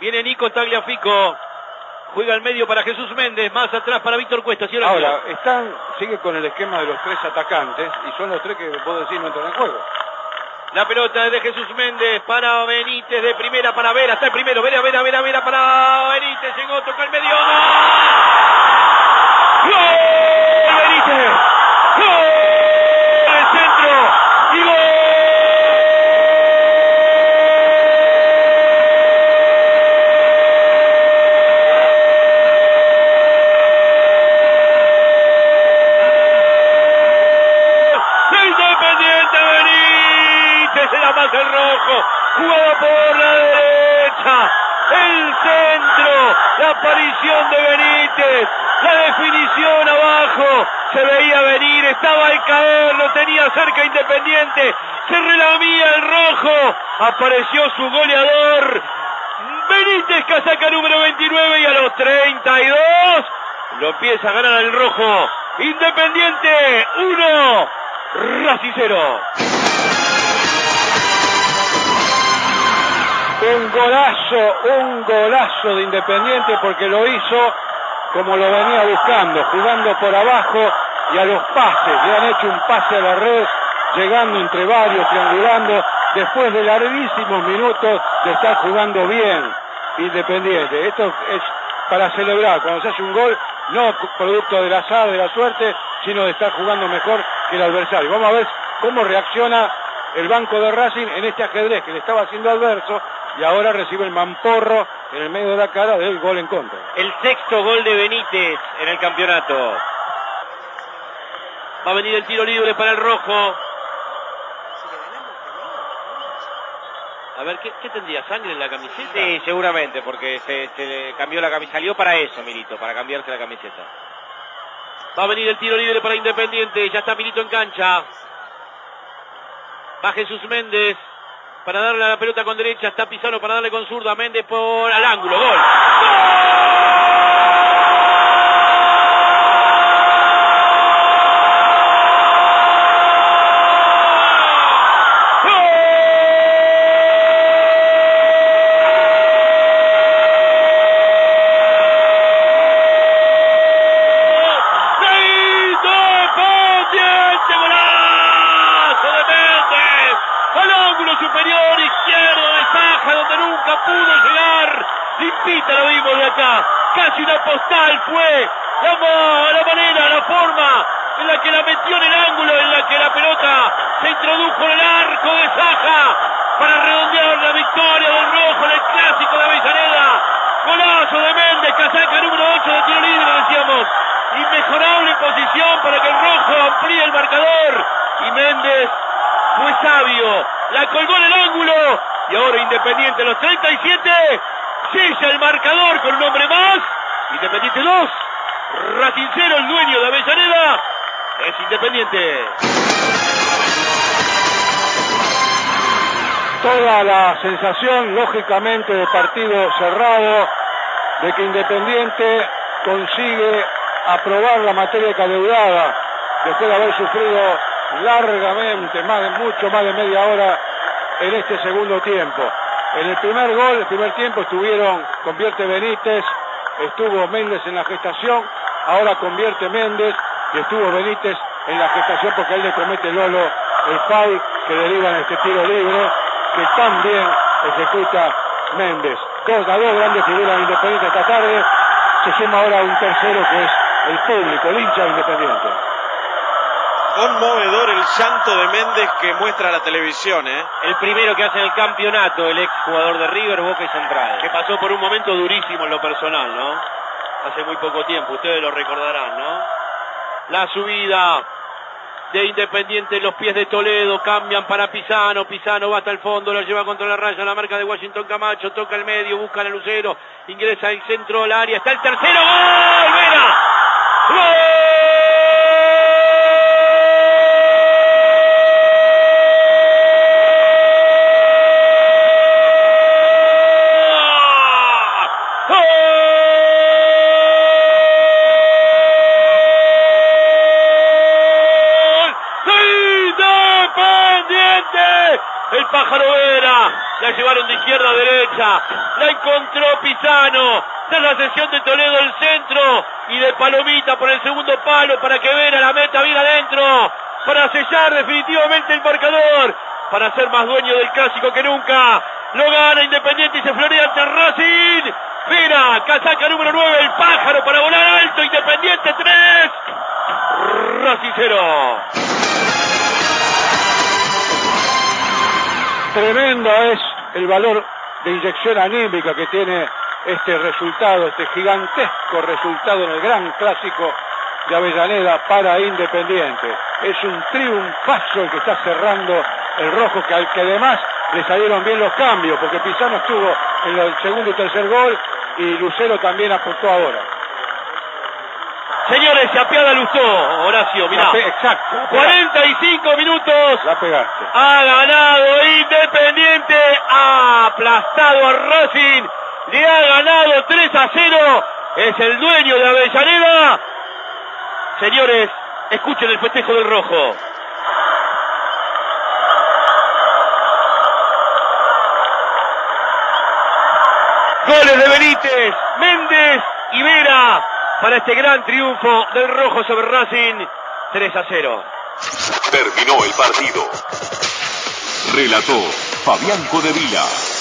Viene Nico Tagliafico. Juega al medio para Jesús Méndez, más atrás para Víctor Cuesta. Ahora, están, sigue con el esquema de los tres atacantes y son los tres que puedo decir no entran en juego. La pelota es de Jesús Méndez para Benítez de primera para Vera. Está el primero. Vera, Vera, Vera, Vera para Benítez. Llegó, toca el medio. ¡Gol! ¡Gol! Benítez. ¡Gol! El rojo, jugada por la derecha, el centro, la aparición de Benítez, la definición abajo, se veía venir, estaba al caer, lo tenía cerca Independiente, se relamía el rojo, apareció su goleador, Benítez casaca número 29 y a los 32 lo empieza a ganar el rojo, Independiente 1, Racing Un golazo, un golazo de Independiente porque lo hizo como lo venía buscando, jugando por abajo y a los pases. Le han hecho un pase a la red, llegando entre varios, triangulando, después de larguísimos minutos de estar jugando bien Independiente. Esto es para celebrar cuando se hace un gol, no producto del azar, de la suerte, sino de estar jugando mejor que el adversario. Vamos a ver cómo reacciona el banco de Racing en este ajedrez que le estaba haciendo adverso y ahora recibe el mamporro en el medio de la cara del gol en contra. El sexto gol de Benítez en el campeonato. Va a venir el tiro libre para el rojo. A ver, ¿qué, qué tendría? ¿Sangre en la camiseta? Sí, seguramente, porque se, se le cambió la camiseta. Salió para eso, Milito, para cambiarse la camiseta. Va a venir el tiro libre para Independiente. Ya está Milito en cancha. Va Jesús Méndez para darle a la pelota con derecha. Está Pizarro para darle con zurda. Méndez por al ángulo. Gol. Independiente, superior izquierdo de Saja, donde nunca pudo llegar. Limpita lo vimos de acá, casi una postal fue la, la manera, la forma en la que la metió en el ángulo, en la que la pelota se introdujo en el arco de Saja para redondear la victoria del rojo en el clásico de Avellaneda. Golazo de Méndez, casaca número 8 de tiro libre, decíamos. Inmejorable posición para que el rojo amplíe el marcador. Y Méndez fue sabio, la colgó en el ángulo. Y ahora Independiente los 37 sella el marcador con un hombre más. Independiente 2, Racing 0, el dueño de Avellaneda es Independiente. Toda la sensación, lógicamente, de partido cerrado, de que Independiente consigue aprobar la materia cadeudada después de haber sufrido largamente, más de mucho más de media hora en este segundo tiempo. En el primer gol, el primer tiempo estuvieron, convierte Benítez, estuvo Méndez en la gestación, ahora convierte Méndez y estuvo Benítez en la gestación porque él le comete Lolo el foul que deriva en este tiro libre que también ejecuta Méndez. Dos a dos grandes figuras Independiente esta tarde, se suma ahora un tercero que es el público, el hincha de Independiente. Conmovedor el llanto de Méndez que muestra la televisión, ¿eh? El primero que hace en el campeonato, el ex jugador de River, Boca y Central. Que pasó por un momento durísimo en lo personal, ¿no? Hace muy poco tiempo, ustedes lo recordarán, ¿no? La subida de Independiente, los pies de Toledo cambian para Pisano, Pisano va hasta el fondo, lo lleva contra la raya, la marca de Washington Camacho, toca el medio, busca a Lucero, ingresa al centro del área, está el tercero, ¡gol! ¡Vera! ¡Gol! El pájaro Vera, la llevaron de izquierda a derecha. La encontró Pisano. Tras la sesión de Toledo el centro. Y de Palomita por el segundo palo para que Vera la meta bien adentro. Para sellar definitivamente el marcador. Para ser más dueño del clásico que nunca. Lo gana Independiente y se florea ante Racing. Vera, casaca número 9, el pájaro para volar alto. Independiente 3. Racing 0. Tremendo es el valor de inyección anímica que tiene este resultado, este gigantesco resultado en el gran clásico de Avellaneda para Independiente. Es un triunfazo el que está cerrando el rojo, que al que además le salieron bien los cambios, porque Pizano estuvo en el segundo y tercer gol y Lucero también apuntó ahora. Señores, se apiada Lustó, Horacio, mirá. Exacto. la pegaste, 45 minutos. La pegaste. Ha ganado aplastado a Racing, le ha ganado 3 a 0, es el dueño de Avellaneda. Señores, escuchen el festejo del rojo. Goles de Benítez, Méndez y Vera para este gran triunfo del rojo sobre Racing, 3 a 0. Terminó el partido. Relató Fabián Codevila.